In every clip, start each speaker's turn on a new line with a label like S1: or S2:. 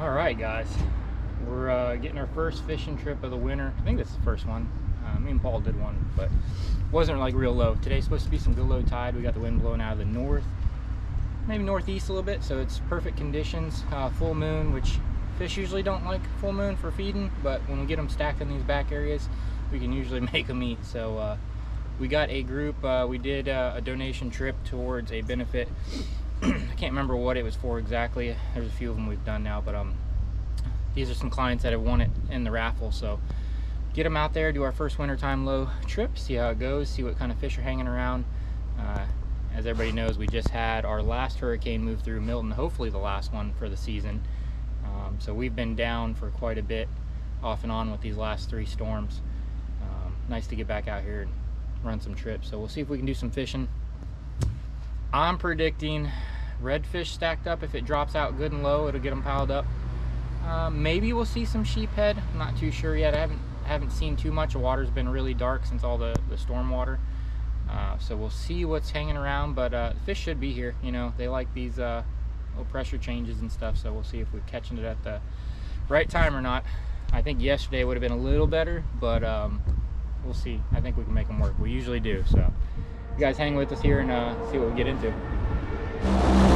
S1: All right, guys. We're uh, getting our first fishing trip of the winter. I think this is the first one. Uh, me and Paul did one, but wasn't like real low. Today's supposed to be some good low tide. We got the wind blowing out of the north, maybe northeast a little bit, so it's perfect conditions. Uh, full moon, which fish usually don't like full moon for feeding, but when we get them stacked in these back areas, we can usually make them eat. So uh, we got a group. Uh, we did uh, a donation trip towards a benefit. I can't remember what it was for exactly. There's a few of them we've done now, but um, these are some clients that have won it in the raffle. So get them out there, do our first wintertime low trip, see how it goes, see what kind of fish are hanging around. Uh, as everybody knows, we just had our last hurricane move through Milton, hopefully the last one for the season. Um, so we've been down for quite a bit off and on with these last three storms. Um, nice to get back out here and run some trips. So we'll see if we can do some fishing. I'm predicting redfish stacked up. If it drops out good and low, it'll get them piled up. Uh, maybe we'll see some sheephead. I'm not too sure yet. I haven't haven't seen too much. The water's been really dark since all the, the storm water. Uh, so we'll see what's hanging around, but uh, fish should be here. You know, they like these uh, little pressure changes and stuff, so we'll see if we're catching it at the right time or not. I think yesterday would have been a little better, but um, we'll see. I think we can make them work. We usually do, so you guys hang with us here and uh, see what we get into.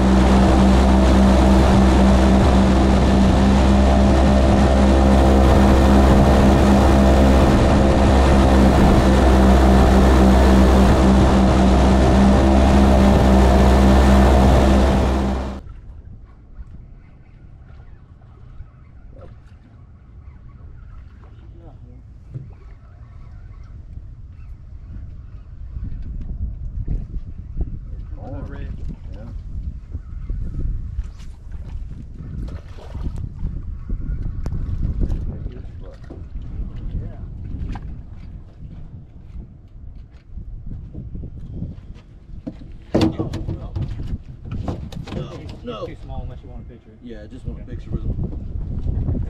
S2: No.
S1: Too small unless you want a picture.
S2: Yeah, I just want a picture with him.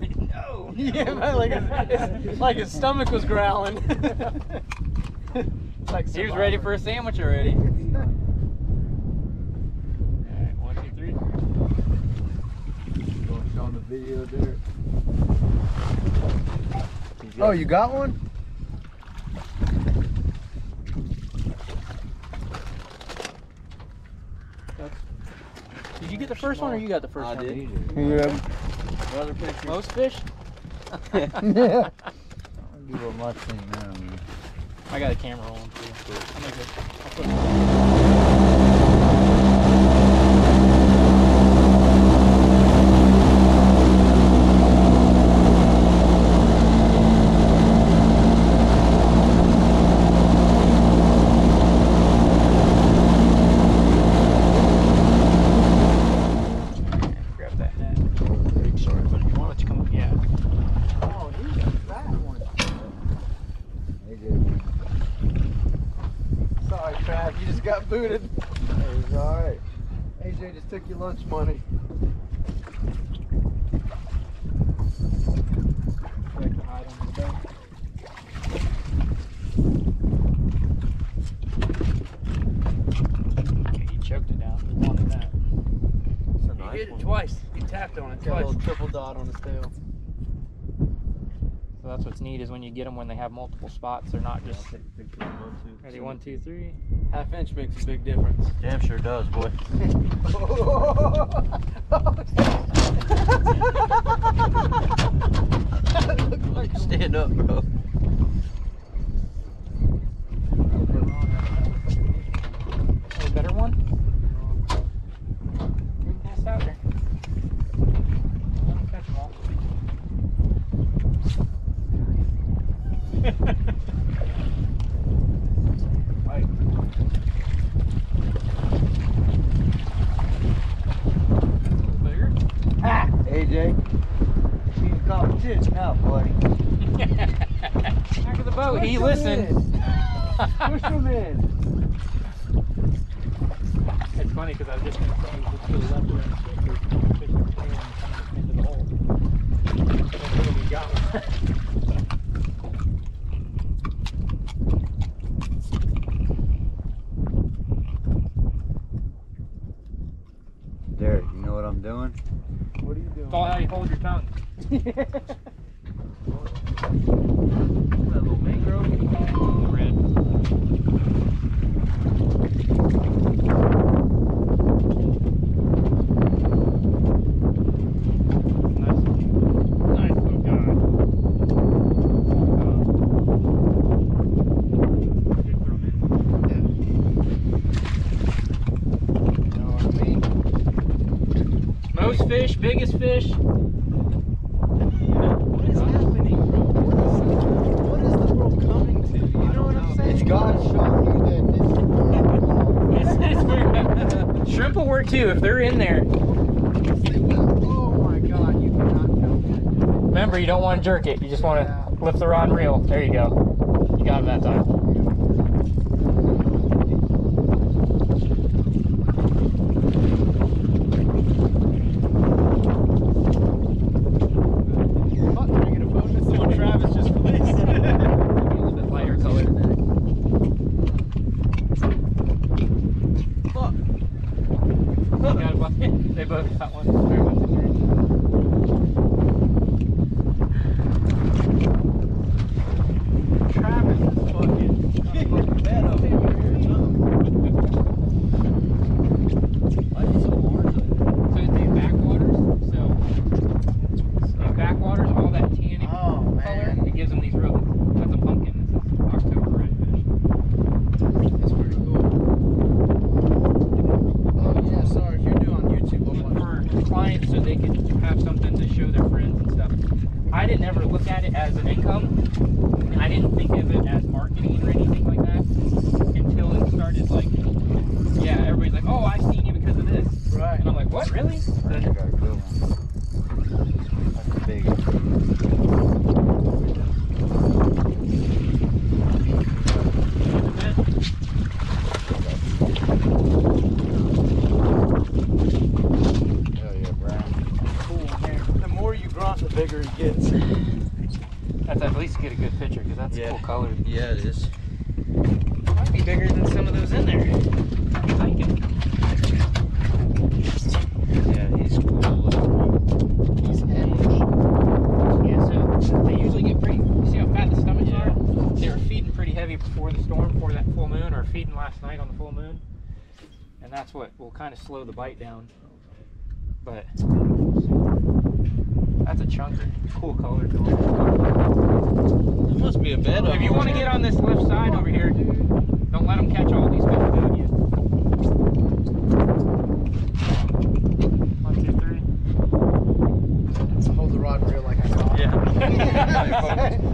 S1: no.
S3: Yeah, man, like his, like his stomach was growling. like
S1: He was ready for a sandwich already. Alright, one, two, three.
S4: Going show the video there. Oh, you got one?
S3: Get the first one or you got the first
S2: I
S3: one?
S2: did.
S4: Yeah.
S2: Another picture.
S3: Most fish?
S4: yeah. I'll give up my thing now, man.
S3: I got a camera rolling too. I'll make it. I'll put it Grab that net.
S2: Sorry, but
S3: You want it to come? Yeah.
S4: Oh, he got that one. AJ,
S3: Sorry, You just got booted.
S4: it was alright. AJ just took your lunch money.
S3: Like to hide under the bed. Okay, you choked it down. You wanted that.
S2: It's a
S3: You
S2: nice
S3: hit it
S2: one.
S3: twice. You tapped on it
S4: Got a little triple dot on his tail.
S1: So that's what's neat is when you get them when they have multiple spots, they're not just
S2: Take a one, too.
S1: ready. One, two, three.
S3: Half inch makes a big difference.
S2: Damn sure does, boy. Stand up, bro.
S1: A better one? We can pass out here. Let 'em catch 'em all.
S3: Right. Bigger?
S4: Ah, AJ. He's competition now, buddy.
S1: Back of the boat. He
S4: Push 'em
S1: listened.
S4: In. Push him in.
S1: It's funny because I was just going to say, look to the left of that stick, there's a fish in the tail coming into the hole. That's what we got one.
S4: Derek, you know what I'm doing?
S3: What are you doing?
S1: It's all how you hold your tongue.
S2: That little mangrove.
S1: Red. Nice, nice little guy. Good throw, man.
S3: You know what I mean?
S1: Most fish, biggest fish.
S3: What is happening, bro? What is, what is the world coming to? You know what I'm saying?
S4: It's God showing you that this is
S1: It's- it's weird. Shrimp will work too if they're in there.
S3: Oh my god, you cannot.
S1: Remember, you don't want to jerk it. You just want to lift the rod and reel. There you go. You got him that time.
S3: Fuck, can I get a photo? That's the one Travis just released.
S1: A little bit lighter color.
S3: Fuck.
S1: You got a bucket? They both got one. Very much agreed.
S3: Travis is fucking. fucking bad up here. Why is he so orange?
S1: So it's these backwaters. So these backwaters, all that tanning
S3: Oh
S1: color,
S3: man.
S1: it gives them these really. That's a pumpkin. This is October redfish.
S3: That's pretty cool. Oh yeah, sorry if you're doing on YouTube. I'm watching.
S1: for clients so they could have something to show their friends and stuff. I didn't ever look at it as an income. I didn't think of it as marketing or anything like that until it started like, yeah, everybody's like, oh, I've seen you because of this.
S3: Right.
S1: And I'm like, what, really?
S4: I got a good one. That's a big one. Hell yeah, Brian.
S3: Cool, man. The more you grunt, the bigger he gets.
S1: That's at least get a good picture because that's
S2: Yeah.
S1: cool color.
S2: Yeah, it is.
S1: Might be bigger than some of those in there. I'm thinking.
S2: Yeah, he's cool.
S3: He's huge.
S1: Yeah, so they usually get pretty. You see how fat the stomachs are? They were feeding pretty heavy before the storm, before that full moon, or feeding last night on the full moon. And that's what will kind of slow the bite down. But that's a chunker. Cool color to it.
S2: It must be a bed
S1: If you want to get on this left side over here, don't let them catch all these fish without you. One, two, three.
S3: Hold the rod and reel like I saw.
S2: Yeah.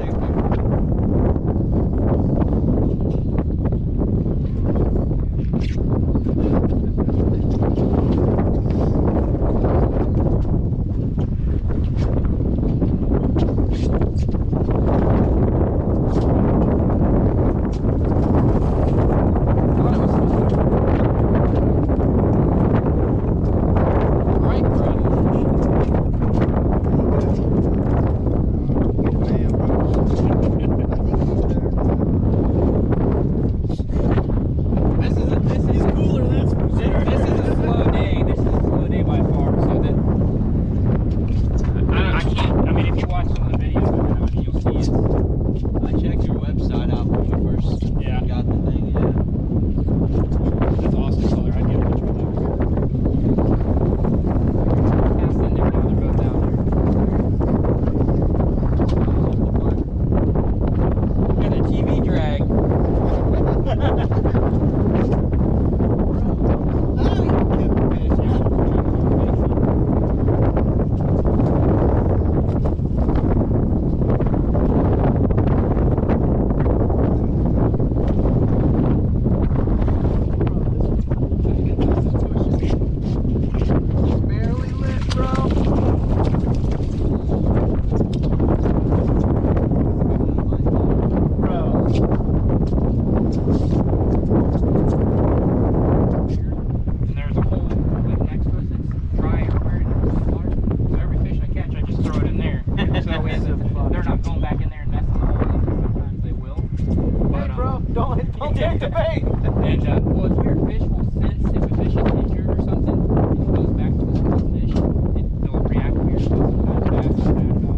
S1: Don't, don't
S3: take the bait. and
S1: uh, well, it's weird. Fish will sense if a fish is injured or something. It goes back to the little fish, it, they'll react weird. So sometimes bad, sometimes bad.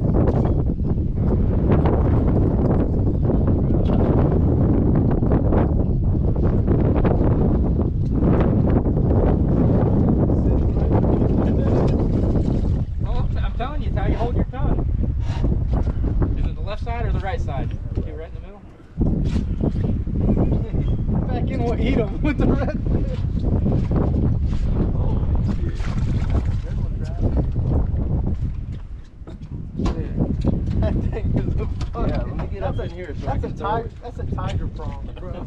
S1: Hold your tongue. Is it the left side or the right side?
S3: With the redfish. That thing is a fucking-
S2: Yeah, let me get up
S3: that's
S2: in
S3: a-
S2: here so I can
S3: a tiger. That's a tiger prong, bro.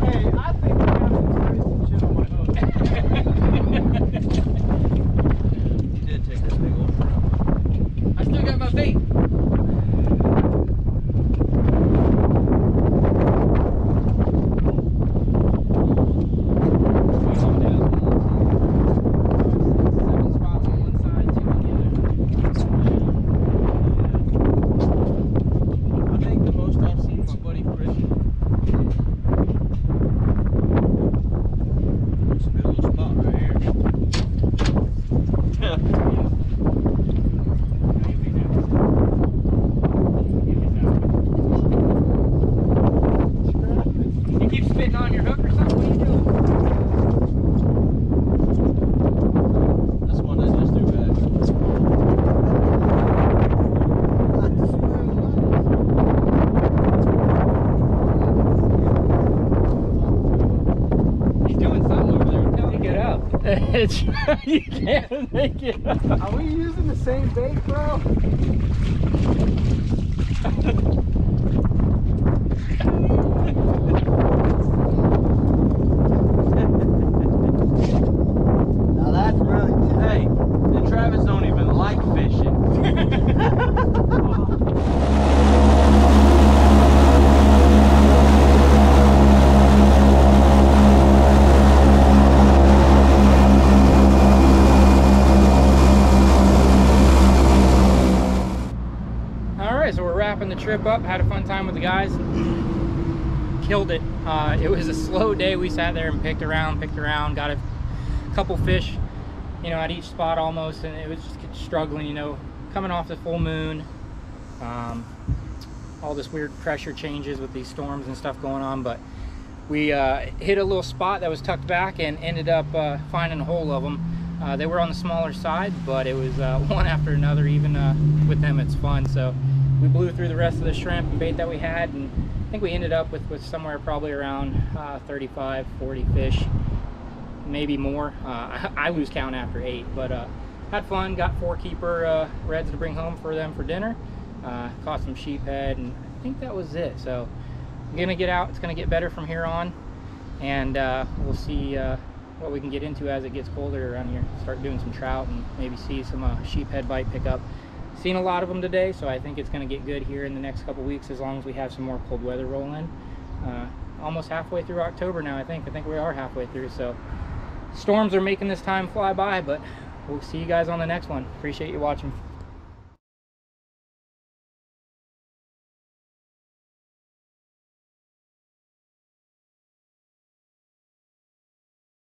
S3: Hey, I think I have to spray some shit on my hook.
S2: He did take that big old shrimp.
S1: I still got my bait.
S2: I think the most I've seen somebody fishing. It's a good little spot right here.
S1: You keep spitting on your hook or something? What are you doing?
S2: That's one I just threw back.
S1: He's doing something over there. Tell him. Pick it up. It's, you can't make it up.
S3: Are we using the same bait, bro?
S4: Now that's really
S2: Hey, and Travis don't even like fishing.
S1: All right, so we're wrapping the trip up. Had a fun time with the guys. Killed it. Uh, it was a slow day. We sat there and picked around, picked around, got a couple fish, you know, at each spot almost, and it was just struggling, you know, coming off the full moon. Um, all this weird pressure changes with these storms and stuff going on, but we uh, hit a little spot that was tucked back and ended up uh, finding a hole of them. Uh, they were on the smaller side, but it was uh, one after another. Even uh, with them, it's fun. So we blew through the rest of the shrimp and bait that we had, and I think we ended up with, with somewhere probably around uh, 35, 40 fish, maybe more. Uh, I, I lose count after eight, but uh, had fun. Got four keeper uh, reds to bring home for them for dinner. Uh, caught some sheephead, and I think that was it. So I'm gonna get out. It's gonna get better from here on, and uh, we'll see what we can get into as it gets colder around here. Start doing some trout and maybe see some sheephead bite pick up. Seen a lot of them today, so I think it's gonna get good here in the next couple weeks as long as we have some more cold weather roll in. Uh, almost halfway through October now, I think. I think we are halfway through. So storms are making this time fly by, but we'll see you guys on the next one. Appreciate you watching.